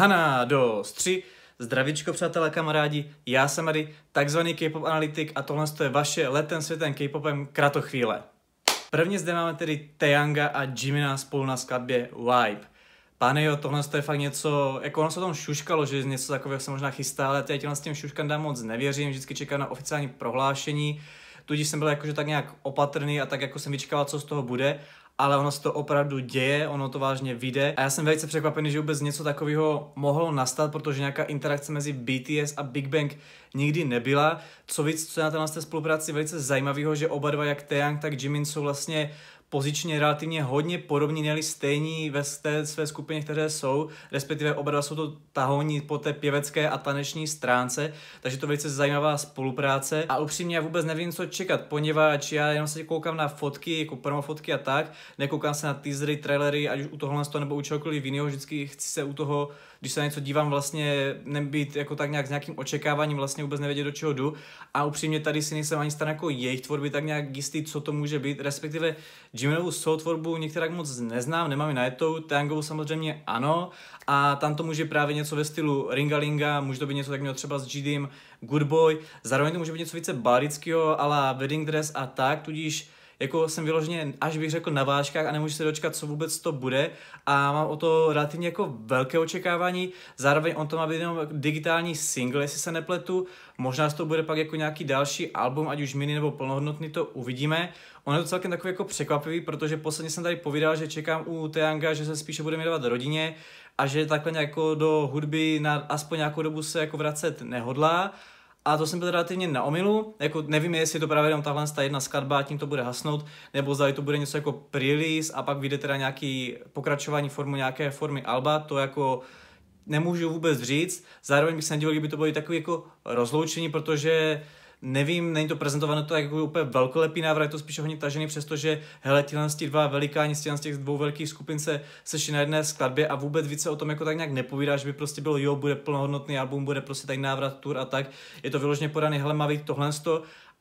Hana, do stři, zdravíčko přátelé kamarádi, já jsem tady takzvaný K-pop analytik a tohle je vaše letem světem K-popem kratochvíle. Prvně zde máme tedy Tejanga a Jimina spolu na skladbě Vibe. Pane jo, tohle je fakt něco, jako ono se o tom šuškalo, že něco takového se možná chystá, ale já s tím šuškandám moc nevěřím, vždycky čekám na oficiální prohlášení, tudíž jsem byl jakože tak nějak opatrný a tak jako jsem vyčkával, co z toho bude ale ono se to opravdu děje, ono to vážně vyjde. A já jsem velice překvapený, že vůbec něco takového mohlo nastat, protože nějaká interakce mezi BTS a Big Bang nikdy nebyla. Co víc, co je na té spolupráci velice zajímavého, že oba dva, jak Taeyang, tak Jimin, jsou vlastně pozičně relativně hodně podobní, měli stejní ve té své skupině, které jsou, respektive oba dva jsou to tahoní po té pěvecké a taneční stránce, takže to velice zajímavá spolupráce a upřímně já vůbec nevím, co čekat, poněvadž já jenom se koukám na fotky, jako promo fotky a tak, nekoukám se na teasery, trailery, ať už u tohohle nebo u čehokoliv jiného, vždycky chci se u toho když se na něco dívám, vlastně nebýt jako tak nějak s nějakým očekáváním, vlastně vůbec nevědět, do čeho jdu. A upřímně tady si nejsem ani stan jako jejich tvorby tak nějak jistý, co to může být, respektive Jiminovu soul tvorbu některá moc neznám, nemám ji na jetou, Tangovou samozřejmě ano, a tam to může právě něco ve stylu Ringalinga, může to být něco tak třeba s GDM Good Boy, zároveň to může být něco více baladického, ale Wedding Dress a tak, tudíž jako jsem vyloženě, až bych řekl, na vážkách a nemůžu se dočkat, co vůbec to bude a mám o to relativně jako velké očekávání. Zároveň on to má být jenom digitální single, jestli se nepletu. Možná to bude pak jako nějaký další album, ať už mini nebo plnohodnotný, to uvidíme. On je to celkem takový jako překvapivý, protože posledně jsem tady povídal, že čekám u Teanga, že se spíše bude věnovat rodině a že takhle jako do hudby na aspoň nějakou dobu se jako vracet nehodlá. A to jsem byl relativně na omilu, jako nevím, jestli to právě jenom tahle ta jedna skladba tím to bude hasnout, nebo zda to bude něco jako pre-release a pak vyjde teda nějaký pokračování formu nějaké formy alba, to jako nemůžu vůbec říct. Zároveň bych se nedivil, kdyby to bylo takový jako rozloučení, protože nevím, není to prezentováno to jako úplně velkolepý návrh, je to spíš hodně tažený, přestože hele, tyhle dva velikáni z těch dvou velkých skupin se sešli na jedné skladbě a vůbec více o tom jako tak nějak nepovídá, že by prostě bylo, jo, bude plnohodnotný album, bude prostě tak návrat, tour a tak. Je to vyloženě podaný, hele, má tohle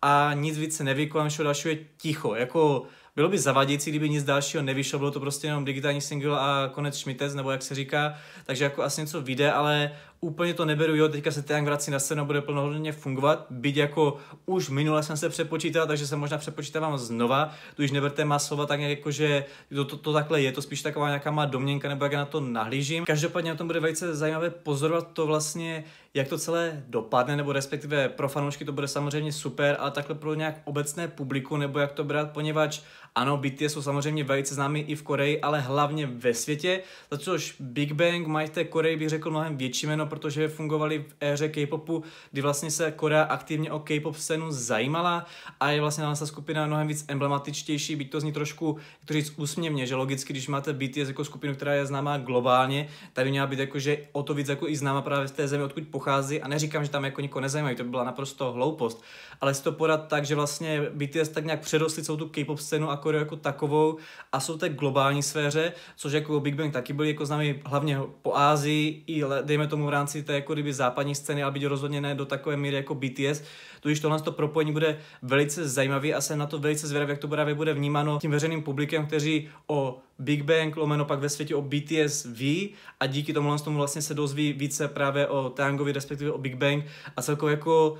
a nic víc se neví, kolem všeho dalšího je ticho. Jako bylo by zavadějící, kdyby nic dalšího nevyšlo, bylo to prostě jenom digitální single a konec šmitec, nebo jak se říká, takže jako asi něco vyjde, ale úplně to neberu, jo, teďka se ten vrací na scénu, bude plnohodnotně fungovat, byť jako už minule jsem se přepočítal, takže se možná přepočítávám znova, tu už neberte má slova tak nějak jako, že to, to, to, takhle je, to spíš taková nějaká má domněnka, nebo jak já na to nahlížím. Každopádně na tom bude velice zajímavé pozorovat to vlastně, jak to celé dopadne, nebo respektive pro fanoušky to bude samozřejmě super, ale takhle pro nějak obecné publiku, nebo jak to brát, poněvadž ano, BTS jsou samozřejmě velice známí i v Koreji, ale hlavně ve světě, za což Big Bang mají v té Koreji, bych řekl, mnohem větší jméno, protože fungovali v éře K-popu, kdy vlastně se Korea aktivně o K-pop scénu zajímala a je vlastně ta skupina mnohem víc emblematičtější, byť to zní trošku, jak to říct, úsměvně, že logicky, když máte BTS jako skupinu, která je známá globálně, tady měla být jako, že o to víc jako i známa právě v té zemi, odkud pochází a neříkám, že tam jako nikoho nezajímají, to by byla naprosto hloupost, ale si to podat tak, že vlastně BTS tak nějak předostli celou tu K-pop scénu a Koreu jako takovou a jsou té globální sféře, což jako Big Bang taky byli jako známí hlavně po Ázii i dejme tomu v rámci té jako kdyby západní scény, ale být rozhodně ne do takové míry jako BTS. Tudíž tohle to propojení bude velice zajímavý a jsem na to velice zvědavý, jak to právě bude vnímáno tím veřejným publikem, kteří o Big Bang, lomeno pak ve světě o BTS ví a díky tomu, tomu vlastně se dozví více právě o Tangovi, respektive o Big Bang a celkově jako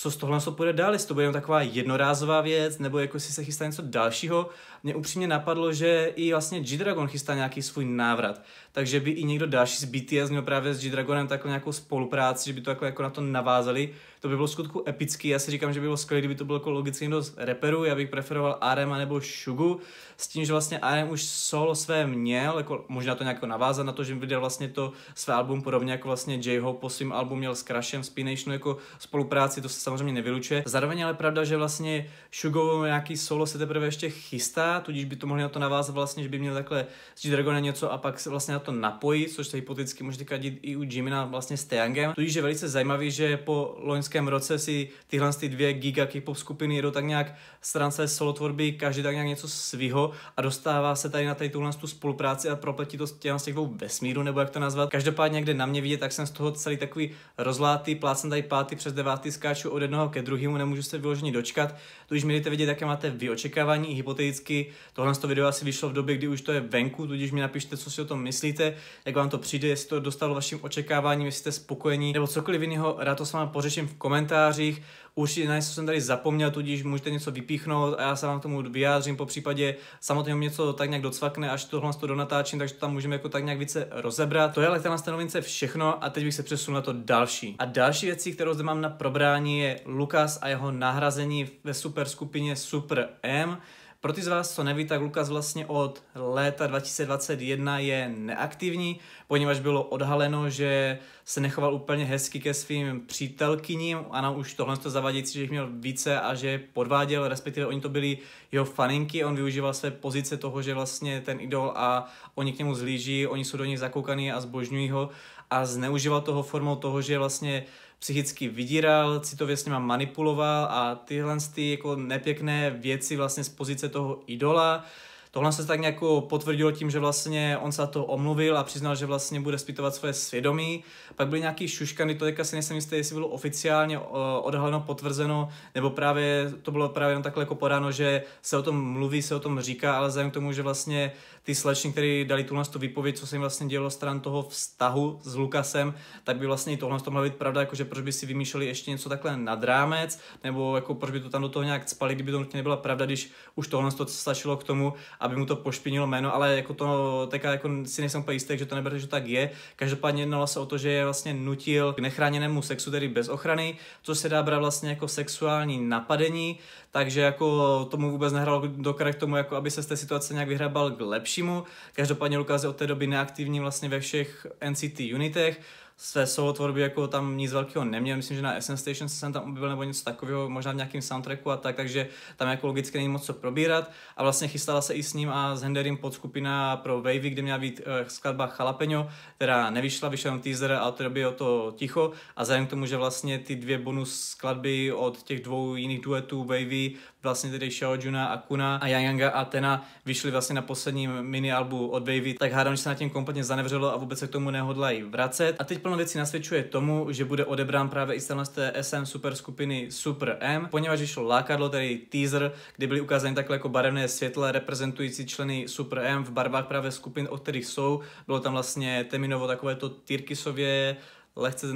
co z tohle co půjde dál, jestli to bude jen taková jednorázová věc, nebo jako jestli se chystá něco dalšího. Mně upřímně napadlo, že i vlastně G-Dragon chystá nějaký svůj návrat, takže by i někdo další z BTS měl právě s G-Dragonem takovou nějakou spolupráci, že by to jako, jako na to navázali. To by bylo skutku epický, já si říkám, že by bylo skvělé, kdyby to bylo jako logicky někdo z reperů, já bych preferoval RM nebo Shugu, s tím, že vlastně RM už solo své měl, jako možná to nějak navázat na to, že vydal vlastně to své album podobně jako vlastně J-Hope po svým album měl s Crashem, Spinationu jako spolupráci, to se samozřejmě nevylučuje. Zároveň ale pravda, že vlastně Shugo nějaký solo se teprve ještě chystá, tudíž by to mohli na to navázat vlastně, že by měl takhle s G-Dragonem něco a pak se vlastně na to napojit, což se hypoteticky může týkat i u Jimina vlastně s Teangem. Tudíž je velice zajímavý, že po loňském roce si tyhle ty dvě giga K-pop skupiny jedou tak nějak stránce solo tvorby, každý tak nějak něco svýho a dostává se tady na tady tuhle tu spolupráci a propletí to z těch dvou vesmíru, nebo jak to nazvat. Každopádně někde na mě vidět, tak jsem z toho celý takový rozlátý, plácem tady pátý přes devátý skáču od jednoho ke druhému, nemůžu se vyloženě dočkat. Tudíž mi vědět, jaké máte vy očekávání. Hypoteticky tohle to video asi vyšlo v době, kdy už to je venku, tudíž mi napište, co si o tom myslíte, jak vám to přijde, jestli to dostalo vašim očekáváním, jestli jste spokojení, nebo cokoliv jiného, rád to s vámi pořeším v komentářích. Určitě na něco jsem tady zapomněl, tudíž můžete něco vypíchnout a já se vám k tomu vyjádřím, po případě samotného něco tak nějak docvakne, až tohle to donatáčím, takže to tam můžeme jako tak nějak více rozebrat. To je ale na novince všechno a teď bych se přesunul na to další. A další věcí, kterou zde mám na probrání, je Lukas a jeho nahrazení ve super skupině Super M. Pro ty z vás, co neví, tak Lukas vlastně od léta 2021 je neaktivní, poněvadž bylo odhaleno, že se nechoval úplně hezky ke svým přítelkyním. Ana už tohle to zavadící, že jich měl více a že podváděl, respektive oni to byli jeho faninky, on využíval své pozice toho, že vlastně ten idol a oni k němu zlíží, oni jsou do něj zakoukaný a zbožňují ho a zneužíval toho formou toho, že vlastně psychicky vydíral, citově s nima manipuloval a tyhle ty jako nepěkné věci vlastně z pozice toho idola Tohle se tak nějak potvrdilo tím, že vlastně on se to omluvil a přiznal, že vlastně bude zpytovat svoje svědomí. Pak byly nějaký šuškany, to teďka si nejsem jistý, jestli bylo oficiálně eh, odhaleno, potvrzeno, nebo právě to bylo právě jenom takhle jako podáno, že se o tom mluví, se o tom říká, ale vzhledem k tomu, že vlastně ty slečny, které dali tuhle tu výpověď, co se jim vlastně dělo stran toho vztahu s Lukasem, tak by vlastně i tohle to mohla být pravda, jakože proč by si vymýšleli ještě něco takhle nad rámec, nebo jako proč by to tam do toho nějak spali, kdyby to nutně nebyla pravda, když už tohle to stačilo k tomu, aby mu to pošpinilo jméno, ale jako to teďka jako si nejsem úplně jistý, že to nebude, že tak je. Každopádně jednalo se o to, že je vlastně nutil k nechráněnému sexu, tedy bez ochrany, což se dá brát vlastně jako sexuální napadení, takže jako tomu vůbec nehralo do k tomu, jako aby se z té situace nějak vyhrabal k lepšímu. Každopádně Lukas je od té doby neaktivní vlastně ve všech NCT unitech, své solo tvorby jako tam nic velkého neměl, myslím, že na SN Station jsem tam objevil nebo něco takového, možná v nějakém soundtracku a tak, takže tam jako logicky není moc co probírat. A vlastně chystala se i s ním a s Henderym podskupina pro Wavy, kde měla být uh, skladba Jalapeno, která nevyšla, vyšel jenom teaser a od té o to ticho. A vzhledem k tomu, že vlastně ty dvě bonus skladby od těch dvou jiných duetů Wavy vlastně tedy Xiao Juna a Kuna a Yang Yanga a Tena vyšli vlastně na posledním mini albu od Wavy, tak hádám, že se na tím kompletně zanevřelo a vůbec se k tomu nehodlají vracet. A teď plno věcí nasvědčuje tomu, že bude odebrán právě i z té SM super skupiny Super M, poněvadž vyšlo lákadlo, tedy teaser, kdy byly ukázány takhle jako barevné světle reprezentující členy Super M v barvách právě skupin, od kterých jsou. Bylo tam vlastně Teminovo takové to Tyrkisově lehce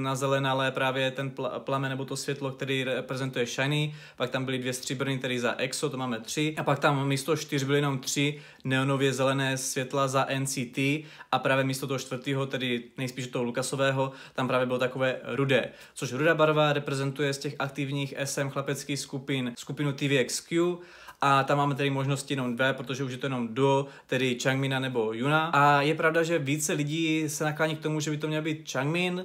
ale právě ten pl- plamen nebo to světlo, který reprezentuje Shiny, pak tam byly dvě stříbrné, tedy za EXO, to máme tři, a pak tam místo čtyř byly jenom tři neonově zelené světla za NCT a právě místo toho čtvrtého, tedy nejspíš toho Lukasového, tam právě bylo takové rudé, což rudá barva reprezentuje z těch aktivních SM chlapeckých skupin skupinu TVXQ a tam máme tedy možnosti jenom dvě, protože už je to jenom duo, tedy Changmina nebo Yuna. A je pravda, že více lidí se naklání k tomu, že by to měl být Changmin,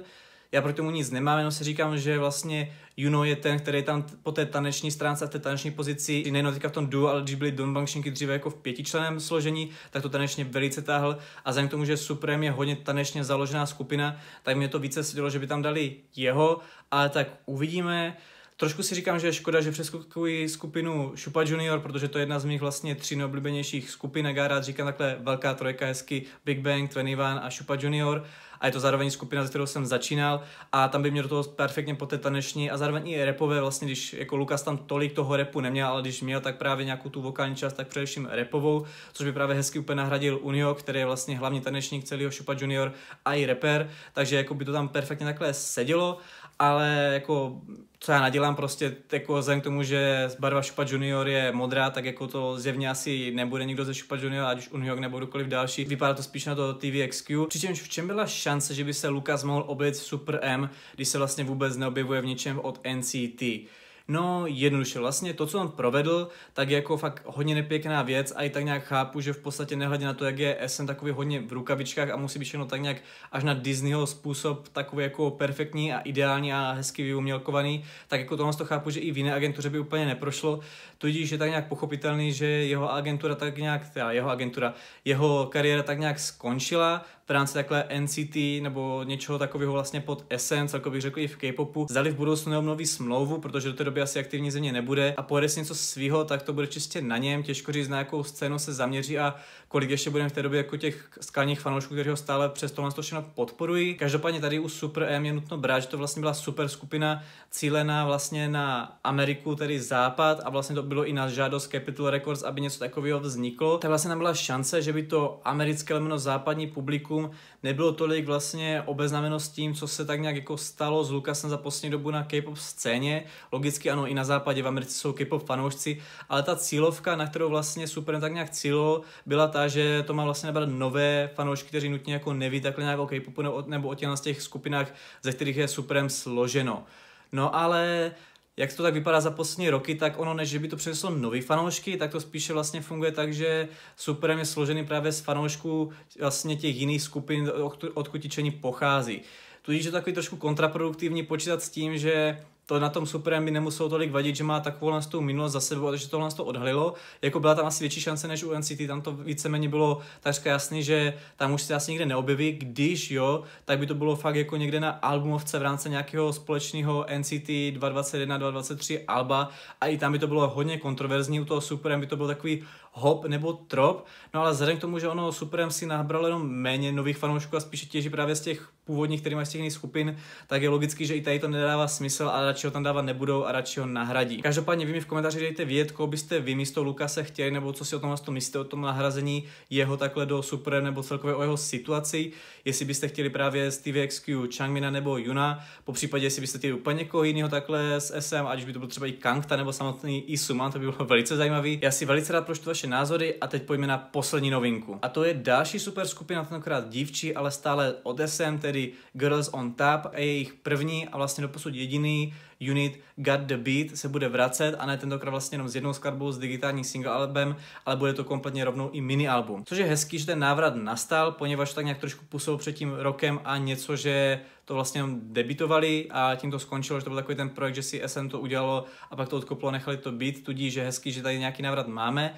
já proti tomu nic nemám, jenom si říkám, že vlastně Juno je ten, který tam po té taneční stránce a té taneční pozici, nejen teďka v tom duo, ale když byly Donbangshinky dříve jako v pětičleném složení, tak to tanečně velice táhl. A vzhledem k tomu, že Supreme je hodně tanečně založená skupina, tak mě to více sedělo, že by tam dali jeho, ale tak uvidíme. Trošku si říkám, že je škoda, že přeskupují skupinu Šupa Junior, protože to je jedna z mých vlastně tří neoblíbenějších skupin, jak já rád říkám takhle velká trojka hezky, Big Bang, 21 a Šupa Junior a je to zároveň skupina, ze kterou jsem začínal a tam by mě do toho perfektně po té taneční a zároveň i repové, vlastně když jako Lukas tam tolik toho repu neměl, ale když měl tak právě nějakou tu vokální část, tak především repovou, což by právě hezky úplně nahradil Unio, který je vlastně hlavní tanečník celého Šupa Junior a i reper, takže jako by to tam perfektně takhle sedělo ale jako co já nadělám prostě jako vzhledem k tomu, že barva Šupa Junior je modrá, tak jako to zjevně asi nebude nikdo ze Šupa Junior, ať už Unhyok nebo kdokoliv další. Vypadá to spíš na to TVXQ. Přičemž v čem byla šance, že by se Lukas mohl objevit v Super M, když se vlastně vůbec neobjevuje v něčem od NCT. No, jednoduše, vlastně to, co on provedl, tak je jako fakt hodně nepěkná věc a i tak nějak chápu, že v podstatě nehledě na to, jak je SM takový hodně v rukavičkách a musí být všechno tak nějak až na Disneyho způsob takový jako perfektní a ideální a hezky vyumělkovaný, tak jako tohle to chápu, že i v jiné agentuře by úplně neprošlo, tudíž je tak nějak pochopitelný, že jeho agentura tak nějak, teda jeho agentura, jeho kariéra tak nějak skončila, v rámci takhle NCT nebo něčeho takového vlastně pod SM, celkově bych řekl i v K-popu, zdali v budoucnu neobnoví smlouvu, protože do té doby asi aktivní země nebude a pojede si něco svého, tak to bude čistě na něm, těžko říct, na jakou scénu se zaměří a kolik ještě budeme v té době jako těch skalních fanoušků, kteří ho stále přes tohle to všechno podporují. Každopádně tady u Super M je nutno brát, že to vlastně byla super skupina cílená vlastně na Ameriku, tedy západ a vlastně to bylo i na žádost Capital Records, aby něco takového vzniklo. Tak vlastně tam byla šance, že by to americké lemeno západní publikum nebylo tolik vlastně obeznámeno s tím, co se tak nějak jako stalo s Lukasem za poslední dobu na K-pop scéně. Logicky ano, i na západě v Americe jsou K-pop fanoušci, ale ta cílovka, na kterou vlastně Super tak nějak cílo, byla ta, že to má vlastně nabrat nové fanoušky, kteří nutně jako neví takhle nějak o K-popu nebo, nebo o těch, z těch skupinách, ze kterých je Superem složeno. No ale jak to tak vypadá za poslední roky, tak ono než by to přineslo nový fanoušky, tak to spíše vlastně funguje tak, že Superem je složený právě z fanoušků vlastně těch jiných skupin, odkud ti pochází. Tudíž je to takový trošku kontraproduktivní počítat s tím, že to na tom Superem by nemuselo tolik vadit, že má takovou tu minulost za sebou, takže tohle to odhalilo. Jako byla tam asi větší šance než u NCT, tam to víceméně bylo takřka jasný, že tam už se asi nikde neobjeví, když jo, tak by to bylo fakt jako někde na albumovce v rámci nějakého společného NCT 221, 223 alba a i tam by to bylo hodně kontroverzní, u toho Superem by to bylo takový hop nebo trop, no ale vzhledem k tomu, že ono Superem si nabralo jenom méně nových fanoušků a spíše těží právě z těch původních, který mají z těch jiných skupin, tak je logicky, že i tady to nedává smysl a radši ho tam dávat nebudou a radši ho nahradí. Každopádně vy mi v komentáři dejte vědět, koho byste vy místo Lukase chtěli, nebo co si o tom vlastně myslíte o tom nahrazení jeho takhle do Super nebo celkově o jeho situaci, jestli byste chtěli právě Stevie XQ, Changmina nebo Yuna, po případě jestli byste chtěli úplně někoho jiného takhle s SM, ať by to byl třeba i Kangta nebo samotný i Suma, to by bylo velice zajímavý. Já si velice rád pročtu vaše názory a teď pojďme na poslední novinku. A to je další super skupina, tentokrát dívčí, ale stále od SM, tedy Girls on Tap a jejich první a vlastně doposud jediný unit Got the Beat se bude vracet a ne tentokrát vlastně jenom s jednou skladbou s digitálním single albem, ale bude to kompletně rovnou i mini album. Což je hezký, že ten návrat nastal, poněvadž tak nějak trošku působil před tím rokem a něco, že to vlastně debitovali a tím to skončilo, že to byl takový ten projekt, že si SM to udělalo a pak to odkoplo, nechali to být, tudíž je hezký, že tady nějaký návrat máme.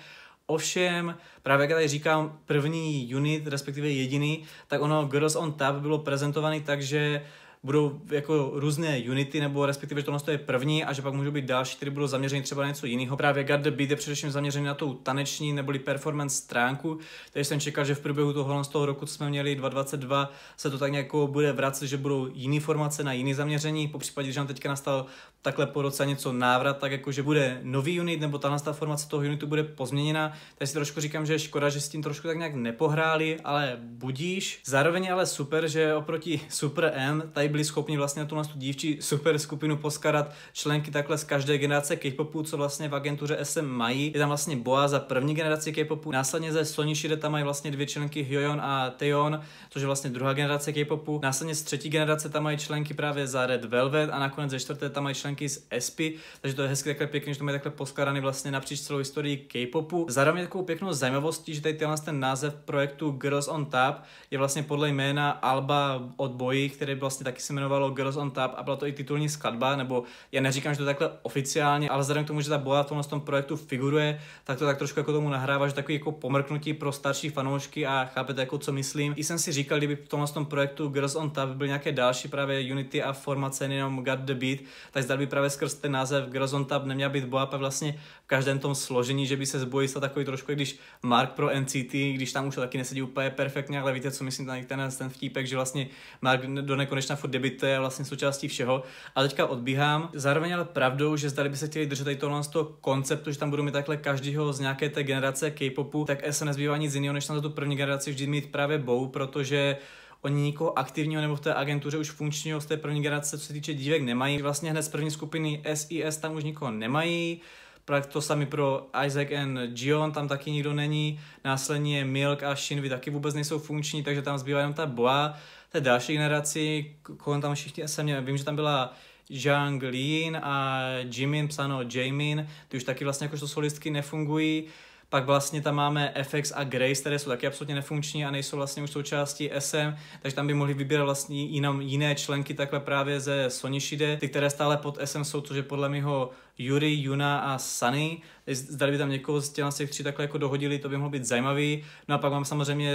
Ovšem, právě jak tady říkám, první unit, respektive jediný, tak ono Girls on Tap bylo prezentovaný tak, že budou jako různé unity, nebo respektive, že tohle je první a že pak můžou být další, které budou zaměřeny třeba na něco jiného. Právě the Beat je především zaměřený na tou taneční neboli performance stránku, takže jsem čekal, že v průběhu toho, z toho roku, co jsme měli 2022, se to tak nějak bude vracet, že budou jiné formace na jiné zaměření, po případě, že nám teďka nastal takhle po roce něco návrat, tak jako, že bude nový unit, nebo ta ta formace toho unitu bude pozměněna, takže si trošku říkám, že je škoda, že s tím trošku tak nějak nepohráli, ale budíš. Zároveň ale super, že oproti Super M tady byli schopni vlastně na tu, na tu dívčí super skupinu poskarat členky takhle z každé generace K-popu, co vlastně v agentuře SM mají. Je tam vlastně Boa za první generaci K-popu, následně ze Sony Shide tam mají vlastně dvě členky Hyoyeon a Taeyeon, což je vlastně druhá generace K-popu. Následně z třetí generace tam mají členky právě za Red Velvet a nakonec ze čtvrté tam mají členky z SP, takže to je hezky takhle pěkně, že to mají takhle poskladaný vlastně napříč celou historii K-popu. Zároveň takovou pěknou zajímavostí, že tady ten název projektu Girls on Tap je vlastně podle jména Alba od Boji, který vlastně taky se jmenovalo Girls on Tap a byla to i titulní skladba, nebo já neříkám, že to takhle oficiálně, ale vzhledem k tomu, že ta Boa v tom projektu figuruje, tak to tak trošku jako tomu nahrává, že takový jako pomrknutí pro starší fanoušky a chápete jako co myslím. I jsem si říkal, kdyby v tomhle tom projektu Girls on Tap byly nějaké další právě Unity a formace, jenom Got the Beat, tak zdali by právě skrz ten název Girls on Tap neměla být Boa vlastně v každém tom složení, že by se zbojí stal takový trošku, když Mark pro NCT, když tam už taky nesedí úplně perfektně, ale víte, co myslím, ten, ten, ten vtípek, že vlastně Mark do nekonečna furt debituje vlastně součástí všeho. A teďka odbíhám. Zároveň ale pravdou, že zdali by se chtěli držet tady tohle z toho konceptu, že tam budou mít takhle každýho z nějaké té generace K-popu, tak se nezbývá nic jiného, než tam za tu první generaci vždy mít právě Bow, protože oni nikoho aktivního nebo v té agentuře už funkčního z té první generace, co se týče dívek, nemají. Vlastně hned z první skupiny SIS tam už nikoho nemají. Právě to sami pro Isaac and Gion, tam taky nikdo není. Následně Milk a Shinvi taky vůbec nejsou funkční, takže tam zbývá jenom ta Boa té další generaci, kolem tam všichni měl, vím, že tam byla Zhang Lin a Jimin, psáno Jamin, ty už taky vlastně jakožto solistky nefungují. Pak vlastně tam máme FX a Grace, které jsou taky absolutně nefunkční a nejsou vlastně už součástí SM, takže tam by mohli vybírat vlastně jinam, jiné členky takhle právě ze Sony Shide, ty, které stále pod SM jsou, což je podle mého Yuri, Yuna a Sunny. Zdali by tam někoho z těch, z těch tří takhle jako dohodili, to by mohlo být zajímavý. No a pak mám samozřejmě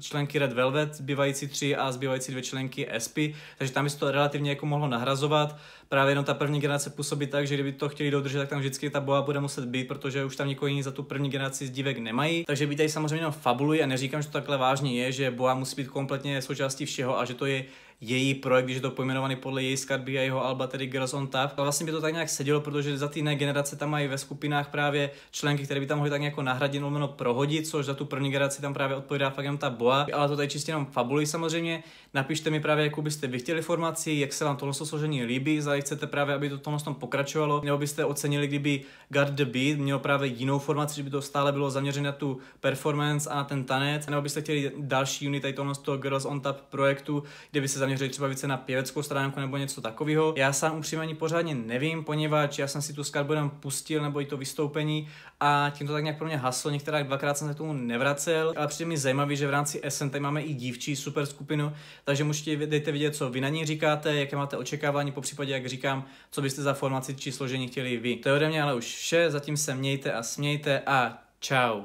členky Red Velvet, zbývající tři a zbývající dvě členky SP, takže tam by se to relativně jako mohlo nahrazovat. Právě jenom ta první generace působí tak, že kdyby to chtěli dodržet, tak tam vždycky ta boa bude muset být, protože už tam nikoho jiný za tu první generaci z dívek nemají. Takže by tady samozřejmě jenom fabulují a neříkám, že to takhle vážně je, že boa musí být kompletně součástí všeho a že to je její projekt, když je to pojmenovaný podle její skladby a jeho alba, tedy Girls on Tap. A vlastně by to tak nějak sedělo, protože za ty generace tam mají ve skupinách právě členky, které by tam mohly tak nějak nahradit, nebo prohodit, což za tu první generaci tam právě odpovídá fakt jenom ta boa. Ale to tady čistě jenom fabulují samozřejmě. Napište mi právě, jakou byste vy chtěli formaci, jak se vám tohle složení líbí, zda chcete právě, aby to tohle tom pokračovalo, nebo byste ocenili, kdyby God the Beat měl právě jinou formaci, že by to stále bylo zaměřené na tu performance a na ten tanec, nebo byste chtěli další unit tady tohle Girls on Tap projektu, kde by se zaměřili třeba více na pěveckou stránku nebo něco takového. Já sám upřímně ani pořádně nevím, poněvadž já jsem si tu skladbu jenom pustil nebo i to vystoupení a tím to tak nějak pro mě haslo, některá dvakrát jsem se k tomu nevracel, ale přijde mi zajímavý, že v rámci SN tady máme i dívčí super skupinu, takže můžete dejte vidět, co vy na ní říkáte, jaké máte očekávání, po případě, jak říkám, co byste za formaci či složení chtěli vy. To je ode mě ale už vše, zatím se mějte a smějte a čau.